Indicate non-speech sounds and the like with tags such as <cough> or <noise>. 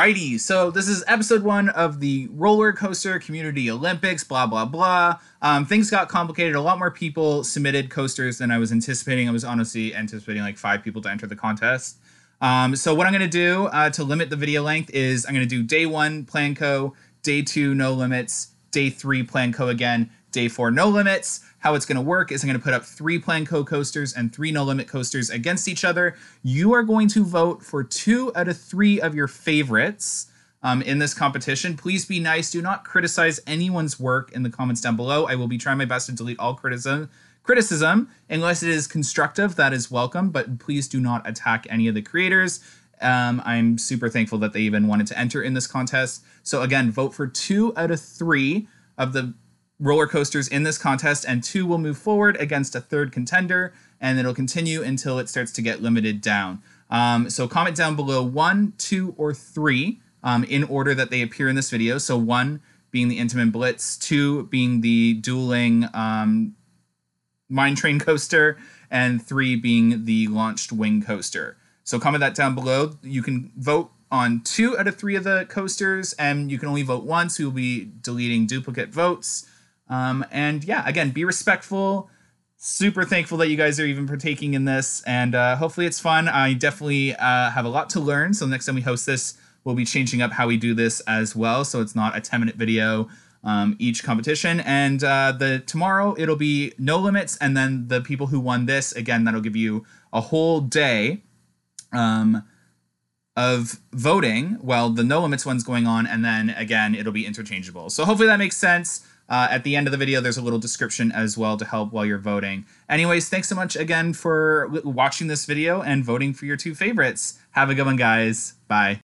Alrighty, so this is episode one of the roller coaster community Olympics, blah, blah, blah. Um, things got complicated. A lot more people submitted coasters than I was anticipating. I was honestly anticipating like five people to enter the contest. Um, so, what I'm going to do uh, to limit the video length is I'm going to do day one, Planco, day two, no limits, day three, Planco again, day four, no limits. How it's going to work is I'm going to put up three Planco coasters and three no limit coasters against each other. You are going to vote for two out of three of your favorites um, in this competition. Please be nice. Do not criticize anyone's work in the comments down below. I will be trying my best to delete all criticism. Criticism, unless it is constructive, that is welcome, but please do not attack any of the creators. Um, I'm super thankful that they even wanted to enter in this contest. So, again, vote for two out of three of the roller coasters in this contest, and two will move forward against a third contender, and it'll continue until it starts to get limited down. Um, so comment down below one, two, or three um, in order that they appear in this video. So one being the Intamin Blitz, two being the dueling um, Mine Train <laughs> coaster, and three being the launched wing coaster. So comment that down below. You can vote on two out of three of the coasters, and you can only vote once. We will be deleting duplicate votes. Um, and yeah, again, be respectful. Super thankful that you guys are even partaking in this, and uh, hopefully it's fun. I definitely uh, have a lot to learn. So next time we host this, we'll be changing up how we do this as well. So it's not a 10 minute video um, each competition. And uh, the tomorrow it'll be no limits, and then the people who won this again that'll give you a whole day um, of voting while the no limits one's going on, and then again it'll be interchangeable. So hopefully that makes sense. Uh, at the end of the video, there's a little description as well to help while you're voting. Anyways, thanks so much again for watching this video and voting for your two favorites. Have a good one, guys. Bye.